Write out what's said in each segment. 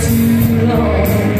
too long.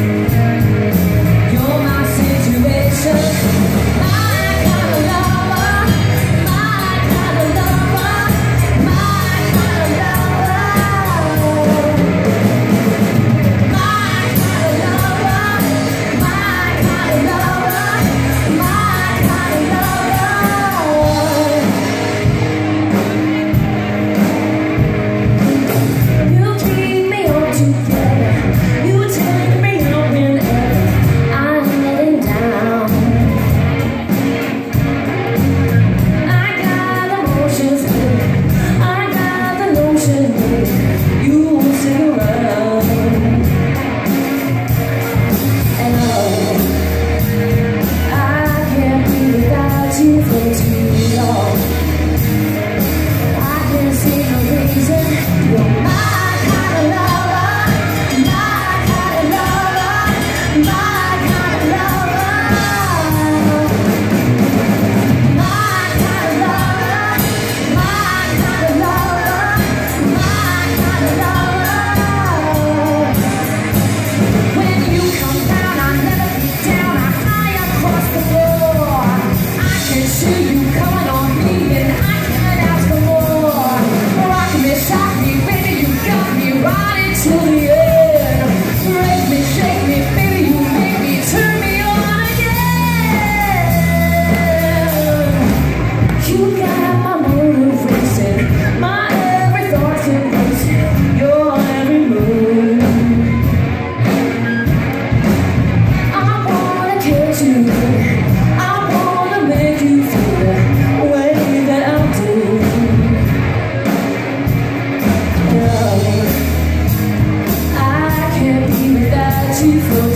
see from